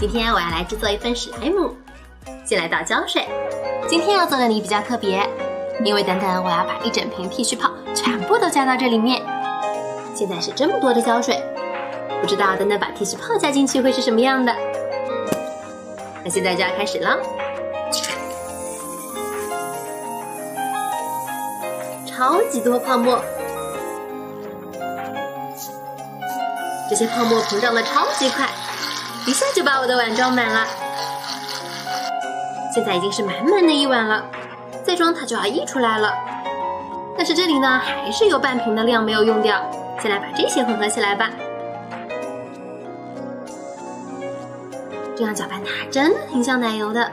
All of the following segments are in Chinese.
今天我要来制作一份史莱姆，先来倒胶水。今天要做的泥比较特别，因为等等我要把一整瓶剃须泡全部都加到这里面。现在是这么多的胶水，不知道等等把剃须泡加进去会是什么样的。那现在就要开始了，超级多泡沫。这些泡沫膨胀的超级快，一下就把我的碗装满了。现在已经是满满的一碗了，再装它就要溢出来了。但是这里呢，还是有半瓶的量没有用掉。先来把这些混合起来吧，这样搅拌它真的挺像奶油的。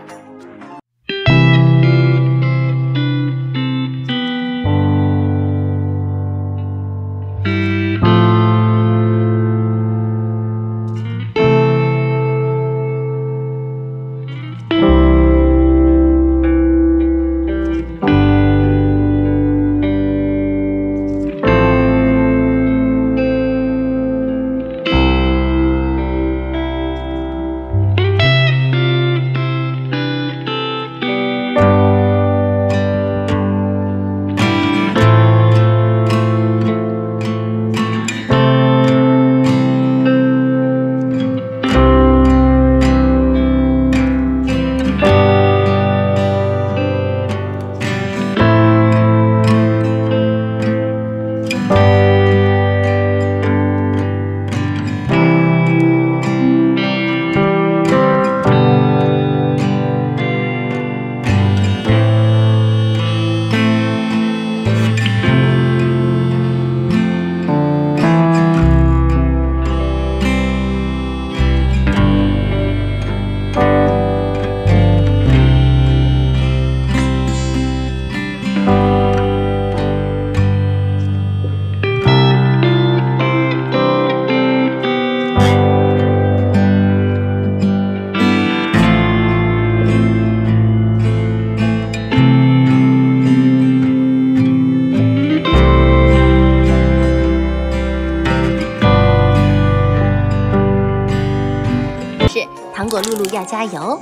糖果露露要加油，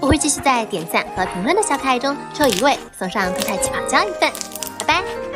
我会继续在点赞和评论的小可爱中抽一位，送上菜菜起泡胶一份。拜拜！